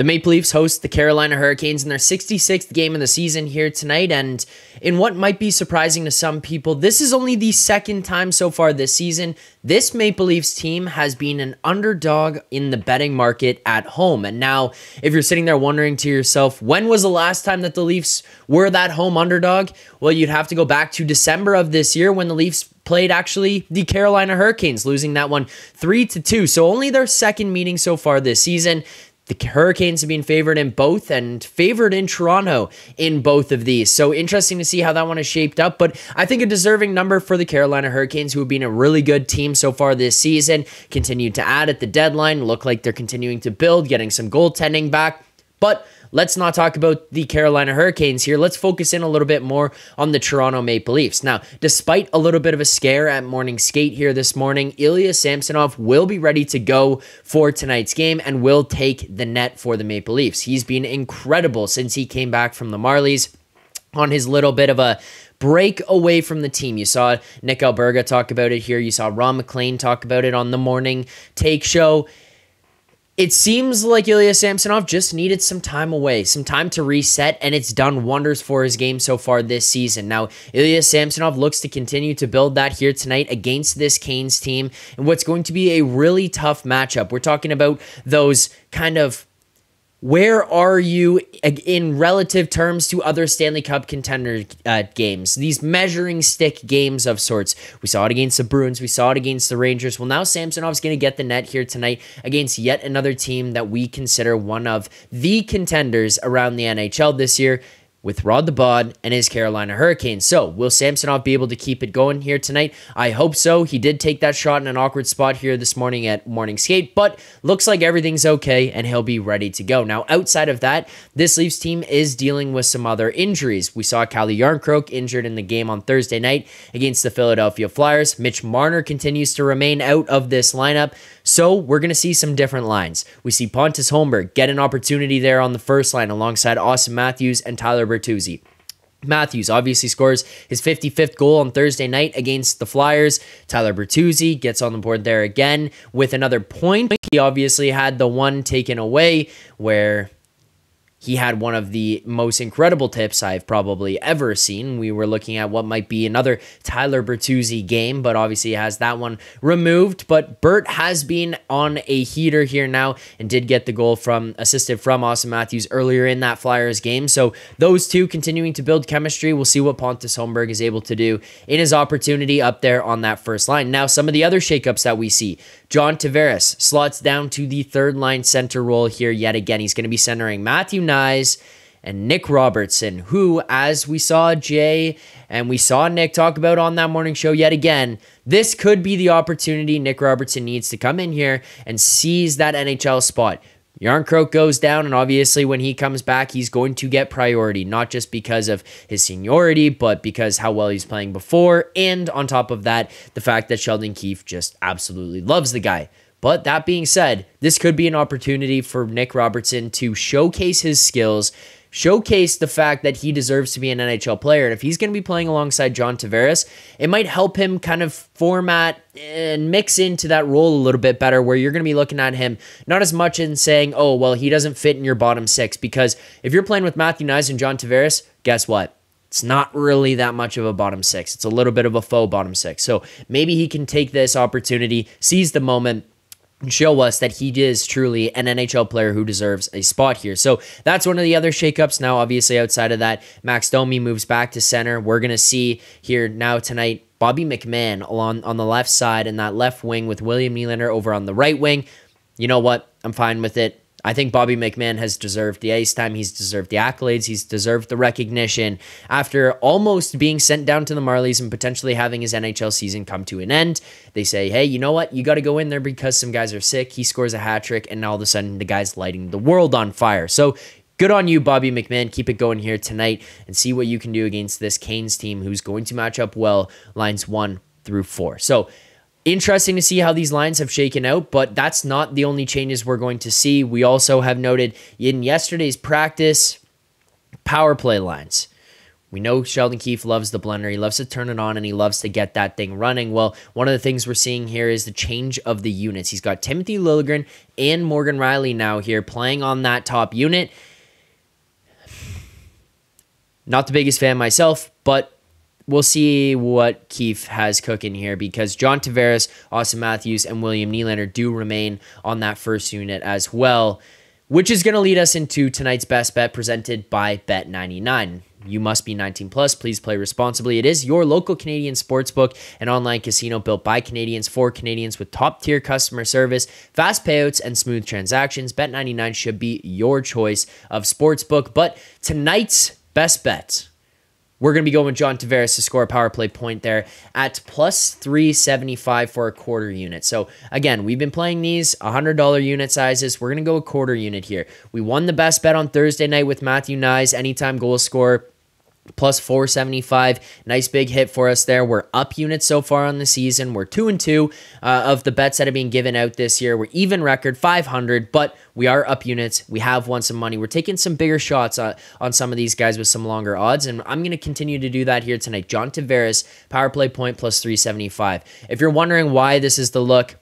The Maple Leafs host the Carolina Hurricanes in their 66th game of the season here tonight. And in what might be surprising to some people, this is only the second time so far this season this Maple Leafs team has been an underdog in the betting market at home. And now, if you're sitting there wondering to yourself, when was the last time that the Leafs were that home underdog? Well, you'd have to go back to December of this year when the Leafs played actually the Carolina Hurricanes, losing that one 3 to 2. So only their second meeting so far this season. The Hurricanes have been favored in both and favored in Toronto in both of these. So interesting to see how that one is shaped up. But I think a deserving number for the Carolina Hurricanes, who have been a really good team so far this season, continued to add at the deadline, look like they're continuing to build, getting some goaltending back. But let's not talk about the Carolina Hurricanes here. Let's focus in a little bit more on the Toronto Maple Leafs. Now, despite a little bit of a scare at morning skate here this morning, Ilya Samsonov will be ready to go for tonight's game and will take the net for the Maple Leafs. He's been incredible since he came back from the Marlies on his little bit of a break away from the team. You saw Nick Alberga talk about it here. You saw Ron McLean talk about it on the morning take show. It seems like Ilya Samsonov just needed some time away, some time to reset, and it's done wonders for his game so far this season. Now, Ilya Samsonov looks to continue to build that here tonight against this Canes team and what's going to be a really tough matchup. We're talking about those kind of where are you in relative terms to other Stanley Cup contender uh, games? These measuring stick games of sorts. We saw it against the Bruins. We saw it against the Rangers. Well, now Samsonov's going to get the net here tonight against yet another team that we consider one of the contenders around the NHL this year with Rod the Bod and his Carolina Hurricanes. So, will Samsonov be able to keep it going here tonight? I hope so. He did take that shot in an awkward spot here this morning at morning skate, but looks like everything's okay and he'll be ready to go. Now, outside of that, this Leafs team is dealing with some other injuries. We saw Calle Jarnkrok injured in the game on Thursday night against the Philadelphia Flyers. Mitch Marner continues to remain out of this lineup. So we're going to see some different lines. We see Pontus Holmberg get an opportunity there on the first line alongside Auston Matthews and Tyler Bertuzzi. Matthews obviously scores his 55th goal on Thursday night against the Flyers. Tyler Bertuzzi gets on the board there again with another point. He obviously had the one taken away where he had one of the most incredible tips I've probably ever seen. We were looking at what might be another Tyler Bertuzzi game, but obviously has that one removed. But Bert has been on a heater here now and did get the goal from assisted from Auston Matthews earlier in that Flyers game. So those two continuing to build chemistry. We'll see what Pontus Holmberg is able to do in his opportunity up there on that first line. Now, some of the other shakeups that we see. John Tavares slots down to the third line center role here yet again. He's going to be centering Matthew Knies and Nick Robertson, who, as we saw Jay and we saw Nick talk about on that morning show yet again, this could be the opportunity Nick Robertson needs to come in here and seize that NHL spot. Jarnkrok goes down, and obviously, when he comes back, he's going to get priority, not just because of his seniority, but because how well he's playing before. And on top of that, the fact that Sheldon Keefe just absolutely loves the guy. But that being said, this could be an opportunity for Nick Robertson to showcase his skills, showcase the fact that he deserves to be an NHL player. And if he's going to be playing alongside John Tavares, it might help him kind of format and mix into that role a little bit better where you're going to be looking at him not as much in saying, oh, well, he doesn't fit in your bottom six. Because if you're playing with Matthew Knies and John Tavares, guess what? It's not really that much of a bottom six. It's a little bit of a faux bottom six. So maybe he can take this opportunity, seize the moment, show us that he is truly an NHL player who deserves a spot here. So that's one of the other shakeups. Now, obviously, outside of that, Max Domi moves back to center. We're going to see here now tonight Bobby McMann along on the left side and that left wing with William Nylander over on the right wing. You know what? I'm fine with it. I think Bobby McMann has deserved the ice time. He's deserved the accolades. He's deserved the recognition after almost being sent down to the Marlies and potentially having his NHL season come to an end. They say, hey, you know what? You got to go in there because some guys are sick. He scores a hat trick, and all of a sudden the guy's lighting the world on fire. So good on you, Bobby McMann. Keep it going here tonight and see what you can do against this Canes team who's going to match up well lines one through four. So, Interesting to see how these lines have shaken out, but that's not the only changes we're going to see. We also have noted in yesterday's practice power play lines. We know Sheldon Keefe loves the blender. He loves to turn it on and he loves to get that thing running. Well, one of the things we're seeing here is the change of the units. He's got Timothy Liljegren and Morgan Rielly now here playing on that top unit. Not the biggest fan myself, but we'll see what Keefe has cooking here because John Tavares, Auston Matthews, and William Nylander do remain on that first unit as well, which is going to lead us into tonight's best bet presented by Bet99. You must be 19 plus. Please play responsibly. It is your local Canadian sportsbook and online casino built by Canadians for Canadians with top tier customer service, fast payouts, and smooth transactions. Bet99 should be your choice of sportsbook. But tonight's best bet. We're going to be going with John Tavares to score a power play point there at plus 375 for a quarter unit. So, again, we've been playing these $100 unit sizes. We're going to go a quarter unit here. We won the best bet on Thursday night with Matthew Knies, anytime goal score plus 475 nice big hit for us there. We're up units so far on the season. We're two and two uh, of the bets that have been given out this year. We're even record 500 but we are up units. We have won some money. We're taking some bigger shots on, on some of these guys with some longer odds and i'm going to continue to do that here tonight. John tavares power play point plus 375 if you're wondering why this is the look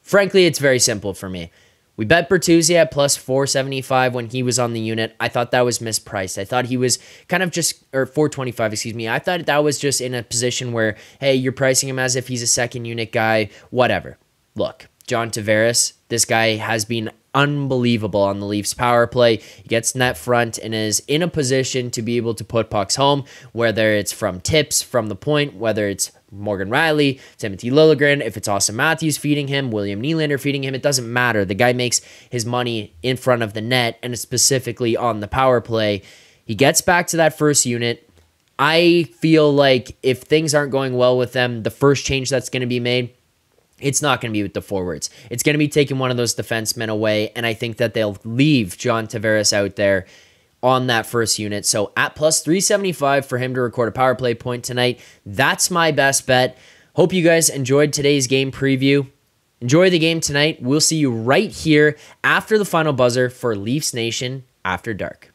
frankly it's very simple for me we bet Bertuzzi at plus 475 when he was on the unit. I thought that was mispriced. I thought he was kind of just, or 425, excuse me. I thought that was just in a position where, hey, you're pricing him as if he's a second unit guy, whatever. Look, John Tavares, this guy has been unbelievable on the Leafs power play. He gets net front and is in a position to be able to put pucks home, whether it's from tips from the point, whether it's Morgan Rielly, Timothy Liljegren, if it's Auston Matthews feeding him, William Nylander feeding him, it doesn't matter. The guy makes his money in front of the net and specifically on the power play. He gets back to that first unit. I feel like if things aren't going well with them, the first change that's going to be made it's not going to be with the forwards. It's going to be taking one of those defensemen away, and I think that they'll leave John Tavares out there on that first unit. So at plus 375 for him to record a power play point tonight. That's my best bet. Hope you guys enjoyed today's game preview. Enjoy the game tonight. We'll see you right here after the final buzzer for Leafs Nation After Dark.